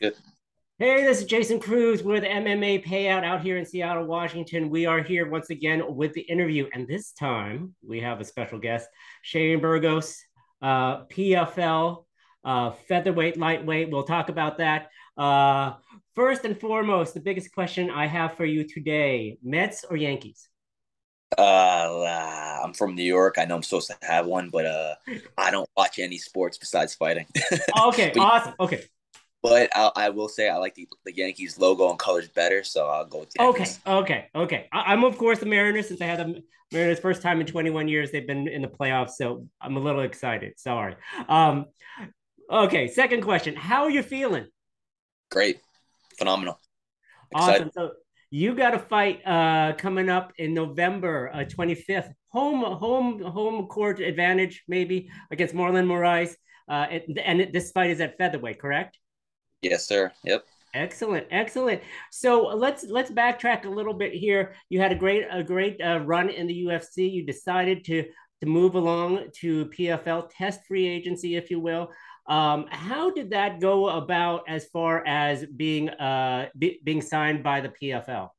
Good. Hey, this is Jason Cruz. We're the MMA payout out here in Seattle, Washington. We are here once again with the interview, and this time we have a special guest, Shane Burgos, uh, PFL, uh, featherweight, lightweight. We'll talk about that. Uh, first and foremost, the biggest question I have for you today: Mets or Yankees? Uh, I'm from New York. I know I'm supposed to have one, but uh, I don't watch any sports besides fighting. okay, but, awesome. Okay, but I, I, will say I like the, the Yankees logo and colors better, so I'll go with Yankees. Okay, okay, okay. I, am of course the Mariners since I had the Mariners first time in 21 years they've been in the playoffs, so I'm a little excited. Sorry. Um, okay, second question: How are you feeling? Great, phenomenal. Excited. Awesome. So you got a fight uh, coming up in November uh, 25th. Home, home, home court advantage maybe against Marlon Moraes. Uh, and, and this fight is at featherweight, correct? Yes, sir. Yep. Excellent, excellent. So let's let's backtrack a little bit here. You had a great a great uh, run in the UFC. You decided to to move along to PFL test free agency, if you will. Um, how did that go about as far as being uh, be, being signed by the PFL?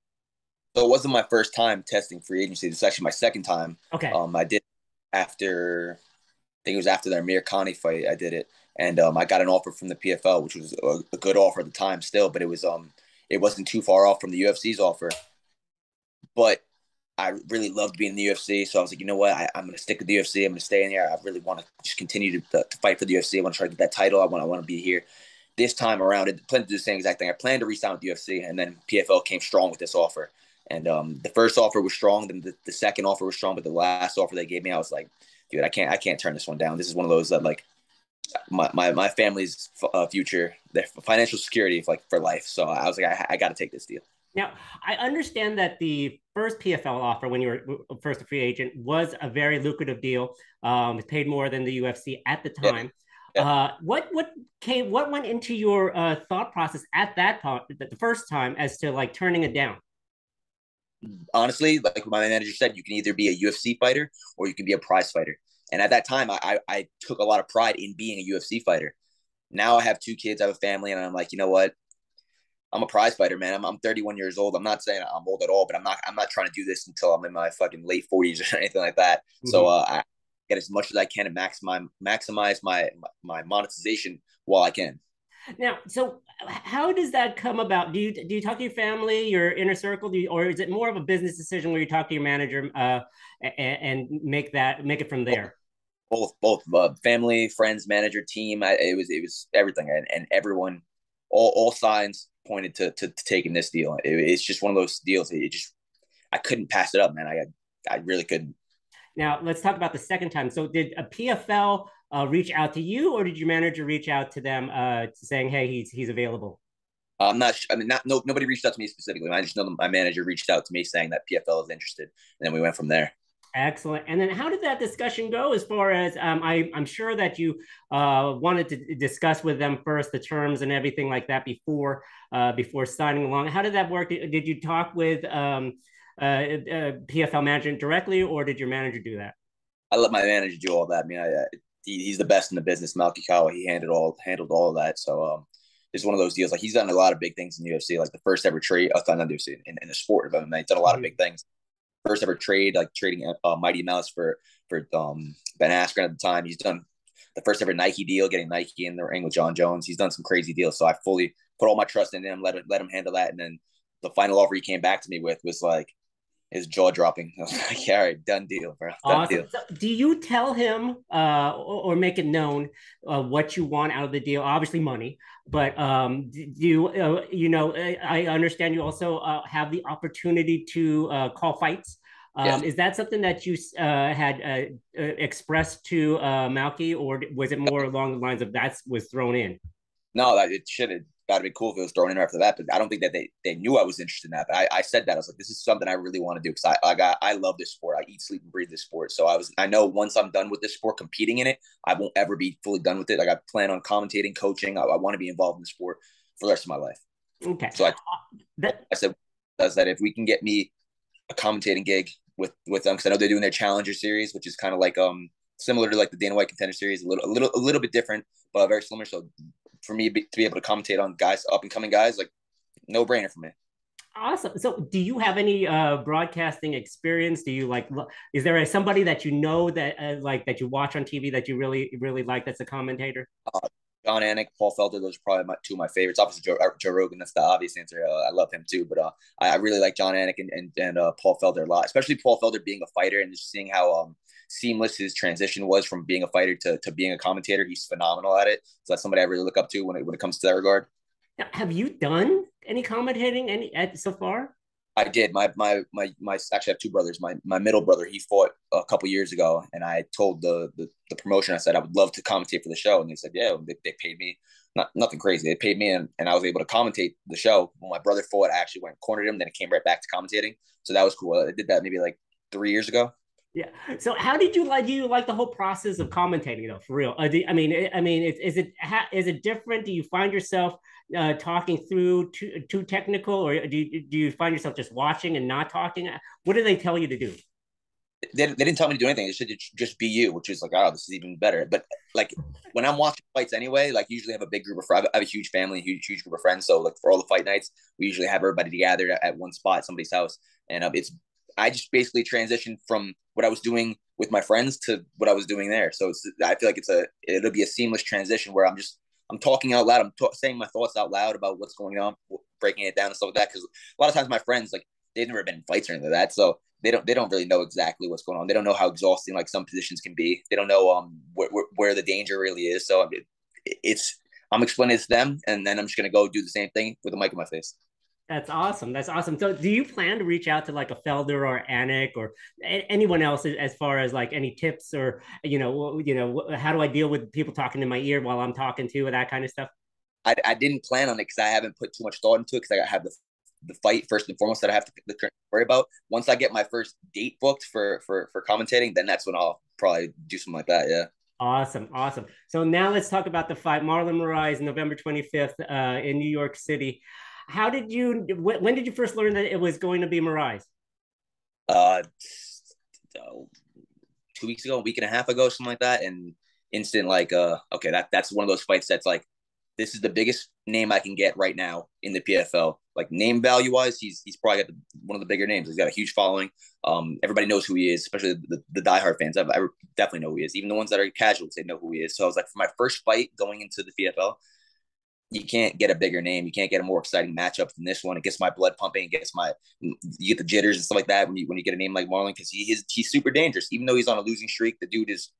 So it wasn't my first time testing free agency. It's actually my second time. Okay. Um, I did after I think it was after the Amirkhani fight. I did it, and um, I got an offer from the PFL, which was a, a, good offer at the time still, but it was um it wasn't too far off from the UFC's offer. But I really loved being in the UFC, so I was like, you know what, I, am going to stick with the UFC. I'm going to stay in here. I really want to just continue to, to, fight for the UFC. I want to try to get that title. I want I want to be here. This time around, I planned to do the same exact thing. I planned to resign with the UFC, and then PFL came strong with this offer. And um, the first offer was strong, then the, the second offer was strong, but the last offer they gave me, I was like, dude, I can't I can't turn this one down. This is one of those that like my my, my family's uh, future, their financial security for, like for life. So I was like, I, I got to take this deal. Now I understand that the first PFL offer when you were first a free agent was a very lucrative deal. Um, it paid more than the UFC at the time. Yeah. Yeah. Uh, what what came what went into your uh, thought process at that time, the first time, as to like turning it down? honestly, like my manager said, you can either be a UFC fighter or you can be a prize fighter. And at that time, I, I, I took a lot of pride in being a UFC fighter. Now I have two kids, I have a family, and I'm like, you know what? I'm a prize fighter, man. I'm, I'm 31 years old. I'm not saying I'm old at all, but I'm not I'm not trying to do this until I'm in my fucking late 40s or anything like that. Mm-hmm. So uh, I get as much as I can and maximize maximize my my monetization while I can. Now, so how does that come about? Do you do you talk to your family, your inner circle, you, or is it more of a business decision where you talk to your manager uh, and, and make that make it from there? Both, both uh, family, friends, manager, team. I, it was it was everything, and, and everyone, all all signs pointed to to, to taking this deal. It, it's just one of those deals. It just I couldn't pass it up, man. I I really couldn't. Now let's talk about the second time. So did a PFL uh, reach out to you, or did your manager reach out to them uh, saying, "Hey, he's he's available"? I'm not. I mean, not no. Nobody reached out to me specifically. I just know my manager reached out to me saying that PFL is interested, and then we went from there. Excellent. And then, how did that discussion go? As far as um, I, am sure that you uh, wanted to discuss with them first the terms and everything like that before uh, before signing along. How did that work? Did, did you talk with um, uh, uh PFL management directly, or did your manager do that? I let my manager do all that. I mean, I, he, he's the best in the business. Malki Kawa, he handled all handled all of that. So um, it's one of those deals. Like he's done a lot of big things in the UFC, like the first ever trade. I thought not UFC in, in the sport of MMA. He's done a lot mm-hmm. of big things. First ever trade, like trading uh, Mighty Mouse for for um, Ben Askren at the time. He's done the first ever Nike deal, getting Nike in the ring with Jon Jones. He's done some crazy deals. So I fully put all my trust in him, let him, let him handle that. And then the final offer he came back to me with was like, his jaw dropping. I was like, all right, done deal, bro. Done awesome. deal. So do you tell him uh, or, or, make it known uh, what you want out of the deal? Obviously, money, but um, do you, uh, you know, I understand you also uh, have the opportunity to uh, call fights. Um, yes. Is that something that you uh, had expressed to Malki, or was it more along the lines of that was thrown in? No, that it should have that'd be cool if it was thrown in after that. But I don't think that they, they knew I was interested in that. But I, I said that I was like, this is something I really want to do because I, I got I love this sport. I eat, sleep, and breathe this sport. So I was I know once I'm done with this sport, competing in it, I won't ever be fully done with it. Like I plan on commentating, coaching. I, I want to be involved in the sport for the rest of my life. Okay. So I, that, I said, I said if we can get me a commentating gig with with them because I know they're doing their Challenger series, which is kind of like um similar to like the Dana White Contender Series, a little a little a little bit different, but very similar. So for me to be able to commentate on guys up and coming guys, like no brainer for me. Awesome. So, do you have any uh, broadcasting experience? Do you like? Is there a, somebody that you know that uh, like that you watch on TV that you really really like? That's a commentator. Uh, Jon Anik, Paul Felder, those are probably my, two of my favorites. Obviously, Joe, uh, Joe Rogan, that's the obvious answer. Uh, I love him too, but uh, I, I, really like Jon Anik and and, and uh, Paul Felder a lot, especially Paul Felder being a fighter and just seeing how um, seamless his transition was from being a fighter to, to being a commentator. He's phenomenal at it. So that's somebody I really look up to when it when it comes to that regard. Now, have you done any commentating any at, so far? I did. My my my my actually I have two brothers. My my middle brother he fought a couple years ago, and I told the, the the promotion I said I would love to commentate for the show, and they said yeah, they, they paid me not nothing crazy. They paid me, and, and I was able to commentate the show. When my brother fought, I actually went and cornered him. Then it came right back to commentating, so that was cool. I did that maybe like three years ago. Yeah. So how did you like? You like the whole process of commentating though? For real? Uh, do, I mean, I mean, is, is it is it different? Do you find yourself uh, talking through too, too technical, or do you, do you find yourself just watching and not talking? What do they tell you to do? They, they didn't tell me to do anything. They said just be you, which is like, oh, this is even better. But like when I'm watching fights anyway, like usually have a big group of friends. I have a huge family, huge huge group of friends. So like for all the fight nights, we usually have everybody together at one spot, somebody's house, and um, it's I just basically transitioned from what I was doing with my friends to what I was doing there. So it's I feel like it's a it'll be a seamless transition where I'm just I'm talking out loud. I'm saying my thoughts out loud about what's going on, breaking it down and stuff like that. Because a lot of times my friends like they've never been in fights or anything like that, so they don't they don't really know exactly what's going on. They don't know how exhausting like some positions can be. They don't know um where where, where the danger really is. So it, it's I'm explaining it to them, and then I'm just gonna go do the same thing with a mic in my face. That's awesome. That's awesome. So, do you plan to reach out to like a Felder or Anik or anyone else as far as like any tips or you know, you know, how do I deal with people talking in my ear while I'm talking to that kind of stuff? I, I didn't plan on it because I haven't put too much thought into it because I have the the fight first and foremost that I have to worry about. Once I get my first date booked for for for commentating, then that's when I'll probably do something like that. Yeah. Awesome, awesome. So now let's talk about the fight. Marlon Moraes, November 25th uh, in New York City. How did you? When, did you first learn that it was going to be Moraes? Uh, two weeks ago, a week and a half ago, something like that, and instant like, uh, okay, that that's one of those fights that's like, this is the biggest name I can get right now in the PFL. Like name value wise, he's he's probably got the, one of the bigger names. He's got a huge following. Um, everybody knows who he is, especially the, the diehard fans. I, I definitely know who he is. Even the ones that are casual, they know who he is. So I was like, for my first fight going into the PFL, you can't get a bigger name. You can't get a more exciting matchup than this one. It gets my blood pumping. It gets my you get the jitters and stuff like that when you when you get a name like Marlon because he is he's super dangerous. Even though he's on a losing streak, the dude is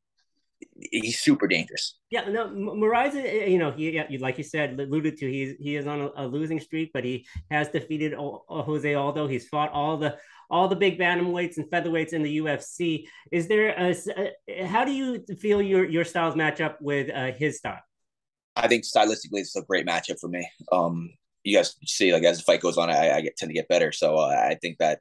he's super dangerous. Yeah, no, Moraes, eh, eh, you know, he like you said, alluded to, he's he is on a, a losing streak, but he has defeated Jose Aldo. He's fought all the all the big bantamweights and featherweights in the UFC. Is there a, a eh, how do you feel your your styles match up with uh, his style? I think stylistically, it's a great matchup for me. Um, you guys see, like as the fight goes on, I, I get tend to get better. So uh, I think that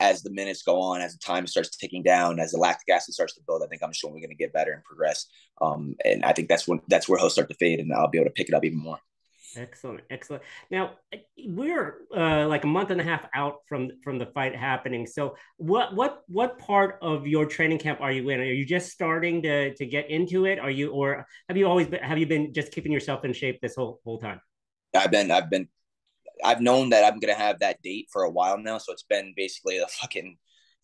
as the minutes go on, as the time starts ticking down, as the lactic acid starts to build, I think I'm sure we're going to get better and progress. Um, and I think that's when that's where he'll start to fade, and I'll be able to pick it up even more. Excellent, excellent. Now we're uh, like a month and a half out from from the fight happening. So what what what part of your training camp are you in? Are you just starting to to get into it? Are you or have you always been, have you been just keeping yourself in shape this whole whole time? I've been I've been I've known that I'm gonna have that date for a while now. So it's been basically a fucking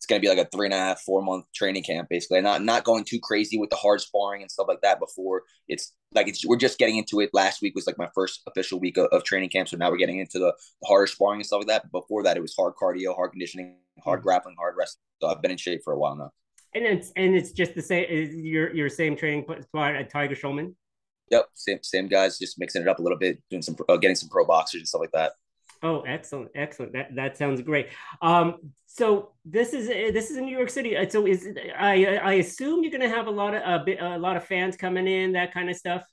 it's going to be like a three and a half, four month training camp, basically. Not not going too crazy with the hard sparring and stuff like that. Before it's like it's we're just getting into it. Last week was like my first official week of, of training camp, so now we're getting into the, the harder sparring and stuff like that. But before that, it was hard cardio, hard conditioning, hard mm-hmm. grappling, hard wrestling. So I've been in shape for a while now. And it's and it's just the same. Your your same training spot at Tiger Schulmann. Yep, same same guys, just mixing it up a little bit, doing some uh, getting some pro boxers and stuff like that. Oh, excellent, excellent. That that sounds great. Um, so this is this is in New York City. Uh, so is I I assume you're going to have a lot of a, a lot of fans coming in, that kind of stuff.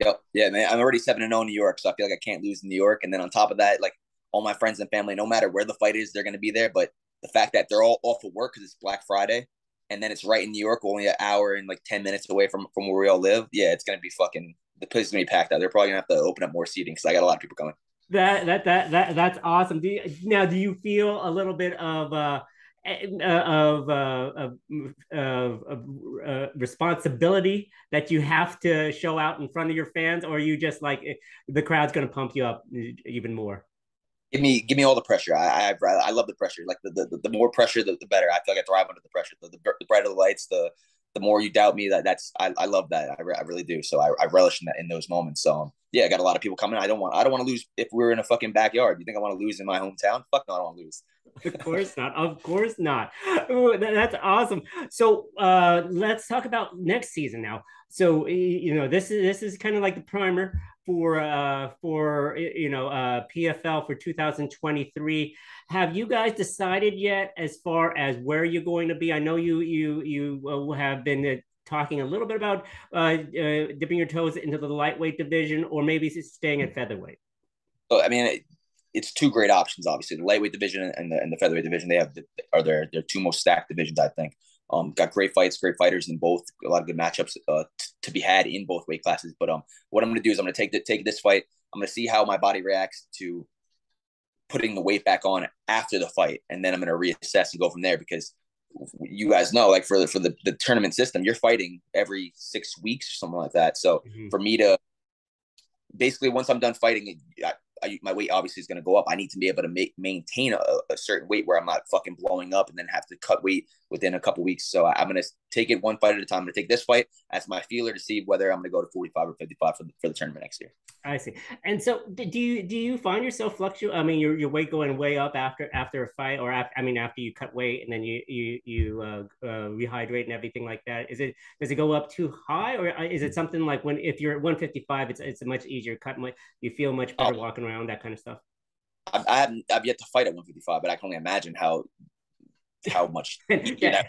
Yep. Yeah, man. I'm already seven and zero oh in New York, so I feel like I can't lose in New York. And then on top of that, like all my friends and family, no matter where the fight is, they're going to be there. But the fact that they're all off of work because it's Black Friday, and then it's right in New York, only an hour and like ten minutes away from from where we all live. Yeah, it's going to be fucking. The place is going to be packed out. They're probably going to have to open up more seating because I got a lot of people coming that that that that that's awesome. Do you, now do you feel a little bit of uh uh, of, uh, of, of, of uh, responsibility that you have to show out in front of your fans, or you just like the crowd's going to pump you up even more? Give me, give me all the pressure. I, I, I love the pressure. Like the, the, the more pressure, the, the better. I feel like I thrive under the pressure. The, the, the brighter the lights, the, the more you doubt me, that that's I, I love that. I, re- I really do. So I, I relish in that in those moments. So um, yeah, I got a lot of people coming. I don't want I don't want to lose if we're in a fucking backyard. You think I want to lose in my hometown? Fuck no, I don't want to lose. of course not. Of course not. Ooh, that's awesome. So uh, let's talk about next season now. So you know this is this is kind of like the primer for uh, for you know uh, PFL for 2023. Have you guys decided yet as far as where you're going to be? I know you you you uh, have been uh, talking a little bit about uh, uh, dipping your toes into the lightweight division, or maybe staying at featherweight. So I mean. It, it's two great options, obviously. The lightweight division and the, and the featherweight division, they have the, are their, their two most stacked divisions, I think. Um, got great fights, great fighters in both. A lot of good matchups uh, t- to be had in both weight classes. But um, what I'm going to do is I'm going to take the, take this fight. I'm going to see how my body reacts to putting the weight back on after the fight, and then I'm going to reassess and go from there. Because you guys know, like for the for the, the tournament system, you're fighting every six weeks or something like that. So mm-hmm. for me to basically once I'm done fighting, I, I, my weight obviously is going to go up. I need to be able to make maintain a, a, certain weight where I'm not fucking blowing up and then have to cut weight within a couple weeks. So I, am going to take it one fight at a time. I'm going to take this fight as my feeler to see whether I'm going to go to 45 or 55 for the, for the tournament next year. I see. And so do you do you find yourself fluctuate? I mean, your, your weight going way up after after a fight, or after, I mean, after you cut weight and then you you you uh, uh, rehydrate and everything like that. Is it does it go up too high, or uh, is it something like when if you're at 155, it's it's a much easier cut. You feel much better oh. walking around that kind of stuff. I, I haven't I've yet to fight at 155, but I can only imagine how how much yeah.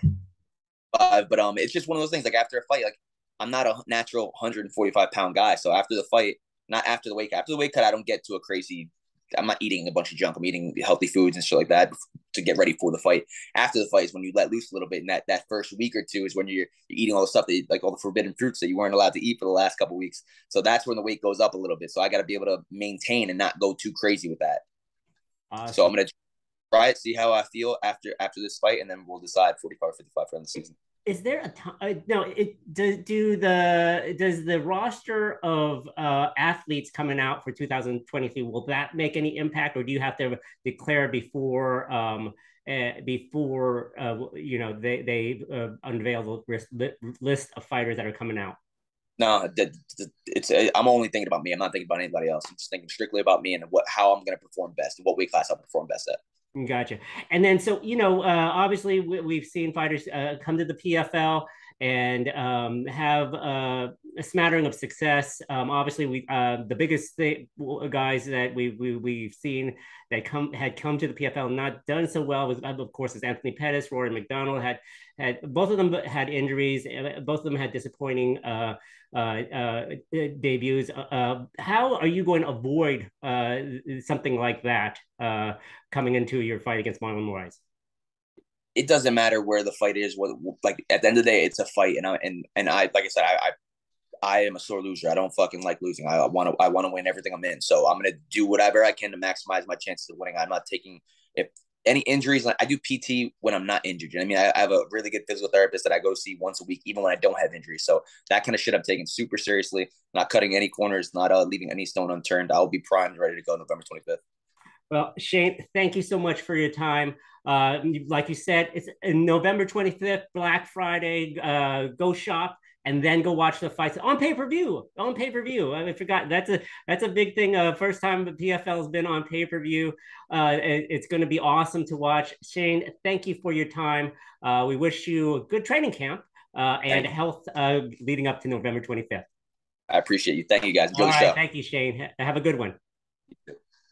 Uh, but um, it's just one of those things. Like after a fight, like I'm not a natural 145 pound guy, so after the fight, not after the weight cut. After the weight cut, I don't get to a crazy. I'm not eating a bunch of junk. I'm eating healthy foods and shit like that to get ready for the fight. After the fight is when you let loose a little bit, and that that first week or two is when you're, you're eating all the stuff that like all the forbidden fruits that you weren't allowed to eat for the last couple weeks. So that's when the weight goes up a little bit. So I got to be able to maintain and not go too crazy with that. Awesome. So I'm gonna try it, see how I feel after after this fight, and then we'll decide 45 or 55 for the season. Is there a time uh, no it do, do the does the roster of uh, athletes coming out for 2023 will that make any impact or do you have to declare before um uh, before uh, you know they they uh, unveil the list of fighters that are coming out? No it's i'm only thinking about me. I'm not thinking about anybody else. I'm just thinking strictly about me and what how i'm going to perform best and what weight class i'll perform best at Gotcha. And then, so, you know, uh, obviously we, have seen fighters uh, come to the PFL and um, have uh, a smattering of success. Um, obviously, we uh, the biggest th- guys that we, we we've seen that come had come to the PFL not done so well was of course is Anthony Pettis, Rory MacDonald had had both of them had injuries. Both of them had disappointing uh, uh, uh, debuts. Uh, how are you going to avoid something like that coming into your fight against Marlon Moraes? It doesn't matter where the fight is. What like at the end of the day, it's a fight, and I and and I like I said, I, I I am a sore loser. I don't fucking like losing. I want to I want to win everything I'm in. So I'm gonna do whatever I can to maximize my chances of winning. I'm not taking if any injuries. Like I do PT when I'm not injured. You know I mean, I, I have a really good physical therapist that I go see once a week, even when I don't have injuries. So that kind of shit I'm taking super seriously. Not cutting any corners, not uh, leaving any stone unturned. I'll be primed, ready to go November 25th. Well, Shane, thank you so much for your time. Uh, like you said, it's November 25th, Black Friday. Uh, go shop and then go watch the fights on pay per view. On pay per view, I forgot that's a that's a big thing. Uh, first time the PFL has been on pay per view. Uh, it, it's going to be awesome to watch. Shane, thank you for your time. Uh, we wish you a good training camp uh, and health uh, leading up to November 25th. I appreciate you. Thank you guys. Enjoy All right, Thank you, Shane. Have a good one.